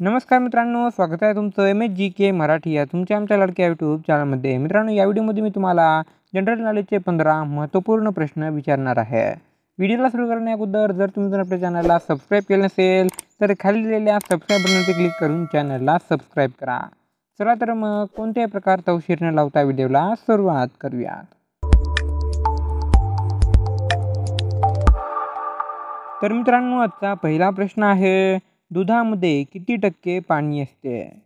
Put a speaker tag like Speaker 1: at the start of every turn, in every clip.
Speaker 1: नमस्कार मित्रांनो स्वागत आहे तुमचं M H G K Marathi या तुमच्या आमच्या लाडक्या यूट्यूब चॅनलमध्ये मित्रांनो या व्हिडिओमध्ये मी तुम्हाला जनरल नॉलेजचे पंधरा महत्त्वपूर्ण प्रश्न विचारणार आहे. व्हिडिओला सुरू करण्या अगोदर जर तुम्ही जर आपल्या चॅनलला सबस्क्राईब केलं नसेल तर खाली दिलेल्या सबस्क्राईब बटनवरती क्लिक करून चॅनलला सबस्क्राईब करा. चला तर मग कोणत्याही प्रकारचा उशीर न लावता व्हिडिओला सुरुवात करूयात. तर मित्रांनो आजचा पहिला प्रश्न आहे दुधामध्ये किती टक्के पाणी असते?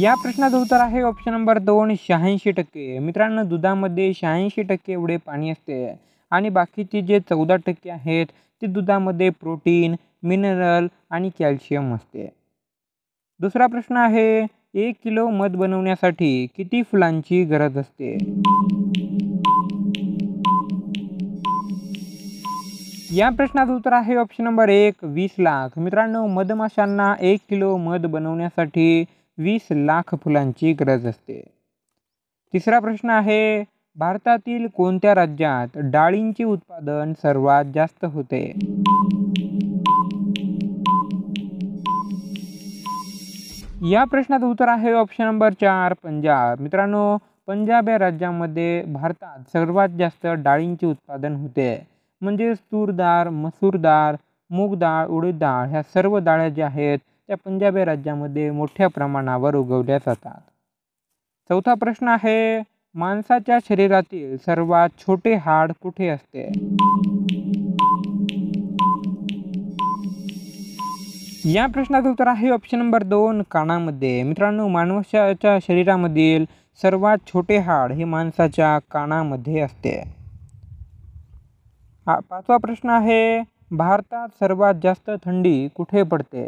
Speaker 1: या प्रश्नाचं उत्तर आहे ऑप्शन नंबर दोन शहाऐंशी टक्के. मित्रांनो दुधामध्ये शहाऐंशी टक्के एवढे पाणी असते. आणि बाकीचे जे चौदा टक्के आहेत ते दुधामध्ये प्रोटीन मिनरल आणि कॅल्शियम असते. दुसरा प्रश्न आहे एक किलो मध बनवण्यासाठी किती फुलांची गरज असते? या प्रश्नाचं उत्तर आहे ऑप्शन नंबर एक वीस लाख. मित्रांनो मधमाशांना एक किलो मध बनवण्यासाठी वीस लाख फुलांची गरज असते. तिसरा प्रश्न आहे भारतातील कोणत्या राज्यात डाळींचे उत्पादन सर्वात जास्त होते? या प्रश्नाचं उत्तर आहे ऑप्शन नंबर चार पंजाब. मित्रांनो पंजाब या राज्यामध्ये भारतात सर्वात जास्त डाळींचे उत्पादन होते. म्हणजेच तूर डाळ मसूर डाळ मूग डाळ उडीद डाळ ह्या सर्व डाळ्या ज्या आहेत त्या पंजाबी राज्यामध्ये मोठ्या प्रमाणावर उगवल्या जातात. चौथा प्रश्न आहे माणसाच्या शरीरातील सर्वात छोटे हाड कुठे असते? या प्रश्नाचं उत्तर आहे ऑप्शन नंबर दोन कानामध्ये. मित्रांनो मानवाच्या शरीरामधील सर्वात छोटे हाड हे माणसाच्या कानामध्ये असते. हा पाचवा प्रश्न आहे भारतात सर्वात जास्त थंडी कुठे पडते?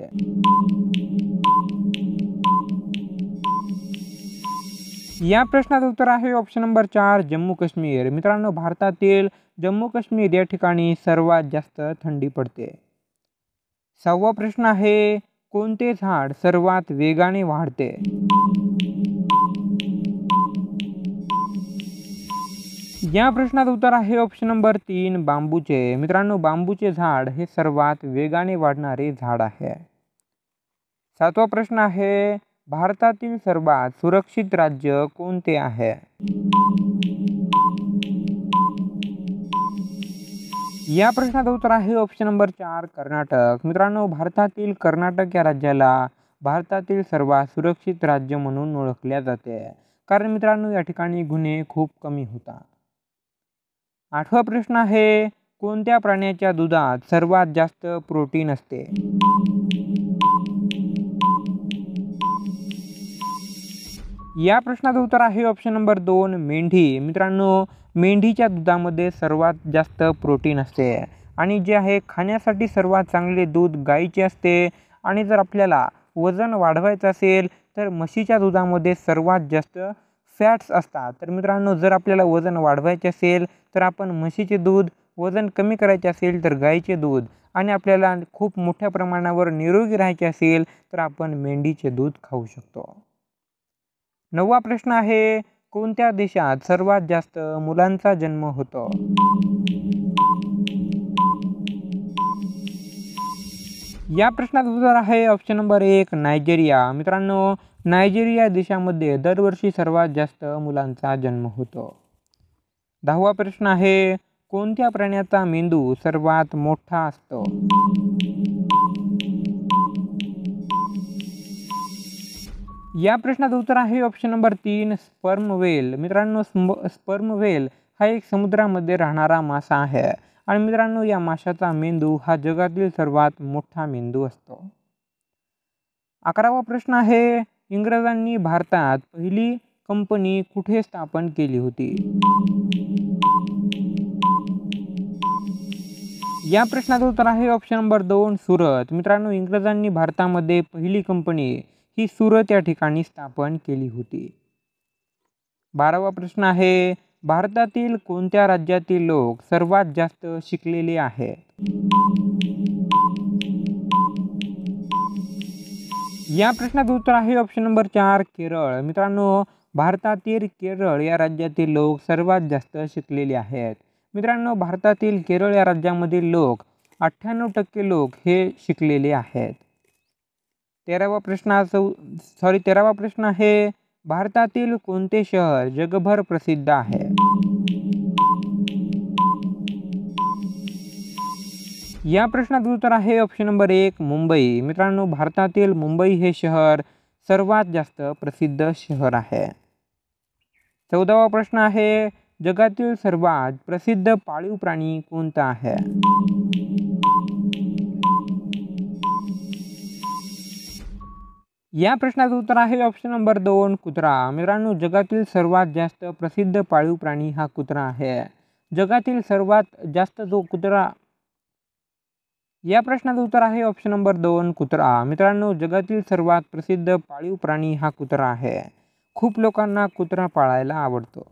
Speaker 1: या प्रश्नाचं उत्तर आहे ऑप्शन नंबर चार जम्मू काश्मीर. मित्रांनो भारतातील जम्मू काश्मीर या ठिकाणी सर्वात जास्त थंडी पडते. सहावा प्रश्न आहे कोणते झाड सर्वात वेगाने वाढते? या प्रश्नाचं उत्तर आहे ऑप्शन नंबर तीन बांबूचे. मित्रांनो बांबूचे झाड हे सर्वात वेगाने वाढणारे झाड आहे. सातवा प्रश्न आहे भारतातील सर्वात सुरक्षित राज्य कोणते आहे? या प्रश्नाचं उत्तर आहे ऑप्शन नंबर चार कर्नाटक. मित्रांनो भारतातील कर्नाटक या राज्याला भारतातील सर्वात सुरक्षित राज्य म्हणून ओळखल्या जाते. कारण मित्रांनो या ठिकाणी गुन्हे खूप कमी होतात. आठवा प्रश्न आहे कोणत्या प्राण्याच्या दुधात सर्वात जास्त प्रोटीन असते? या प्रश्नाचं उत्तर आहे ऑप्शन नंबर दोन मेंढी. मित्रांनो मेंढीच्या दुधामध्ये सर्वात जास्त प्रोटीन असते आणि जे आहे खाण्यासाठी सर्वात चांगले दूध गाईचे असते आणि जर आपल्याला वजन वाढवायचं असेल तर म्हशीच्या दुधामध्ये सर्वात जास्त फॅट्स असतात. तर मित्रांनो जर आपल्याला वजन वाढवायचे असेल तर आपण म्हशीचे दूध वजन कमी करायचे असेल तर गाईचे दूध आणि आपल्याला खूप मोठ्या प्रमाणावर निरोगी राहायचे असेल तर आपण मेंढीचे दूध खाऊ शकतो. नववा प्रश्न आहे कोणत्या देशात सर्वात जास्त मुलांचा जन्म होतो? या प्रश्नाचं उत्तर आहे ऑप्शन नंबर एक नायजेरिया. मित्रांनो नायजेरिया देशामध्ये दरवर्षी सर्वात जास्त मुलांचा जन्म होतो. दहावा प्रश्न आहे कोणत्या प्राण्याचा मेंदू सर्वात मोठा असतो? या प्रश्नाचं उत्तर आहे ऑप्शन नंबर तीन स्पर्म वेल मित्रांनो स्पर्म वेल हा एक समुद्रामध्ये राहणारा मासा आहे. आणि मित्रांनो या माशाचा मेंदू हा जगातील सर्वात मोठा मेंदू असतो. अकरावा प्रश्न आहे इंग्रजांनी भारतात पहिली कंपनी कुठे स्थापन केली होती? या प्रश्नाचं उत्तर आहे ऑप्शन नंबर दोन सुरत. मित्रांनो इंग्रजांनी भारतामध्ये पहिली कंपनी ही सुरत या ठिकाणी स्थापन केली होती. बारावा प्रश्न आहे भारतातील कोणत्या राज्यातील लोक सर्वात जास्त शिकलेले आहेत? या प्रश्नाचं उत्तर आहे ऑप्शन नंबर चार केरळ. मित्रांनो भारतातील केरळ या राज्यातील लोक सर्वात जास्त शिकलेले आहेत. मित्रांनो भारतातील केरळ या राज्यामधील लोक अठ्ठ्याण्णव टक्के लोक हे शिकलेले आहेत. तेरावा प्रश्न सॉरी तेरावा प्रश्न आहे भारतातील कोणते शहर जगभर प्रसिद्ध आहे? या प्रश्नाचं उत्तर आहे ऑप्शन नंबर एक मुंबई. मित्रांनो भारतातील मुंबई हे शहर सर्वात जास्त प्रसिद्ध शहर आहे. चौदावा प्रश्न आहे जगातील सर्वात प्रसिद्ध पाळीव प्राणी कोणता आहे? या प्रश्नाचं उत्तर आहे ऑप्शन नंबर दोन कुत्रा. मित्रांनो जगातील सर्वात जास्त प्रसिद्ध पाळीव प्राणी हा कुत्रा आहे. जगातील सर्वात जास्त जो कुत्रा या प्रश्नाचं उत्तर आहे ऑप्शन नंबर दोन कुत्रा. मित्रांनो जगातील सर्वात प्रसिद्ध पाळीव प्राणी हा कुत्रा आहे. खूप लोकांना कुत्रा पाळायला आवडतो.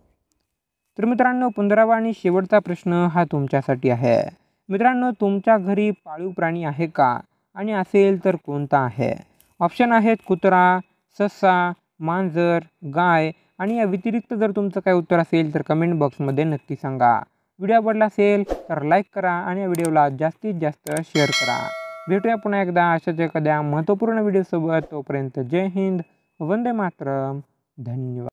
Speaker 1: तर मित्रांनो पंधरावा आणि शेवटचा प्रश्न हा तुमच्यासाठी आहे. मित्रांनो तुमच्या घरी पाळीव प्राणी आहे का? आणि असेल तर कोणता आहे? ऑप्शन आहेत कुत्रा ससा मांजर गाय. आणि या व्यतिरिक्त जर तुमचं काय उत्तर असेल तर कमेंट बॉक्समध्ये नक्की सांगा. व्हिडिओ आवडला असेल तर लाईक करा आणि या व्हिडिओला जास्तीत जास्त शेअर करा. भेटूया पुन्हा एकदा अशाच एखाद्या महत्त्वपूर्ण व्हिडिओसोबत. तोपर्यंत जय हिंद वंदे मातरम. धन्यवाद.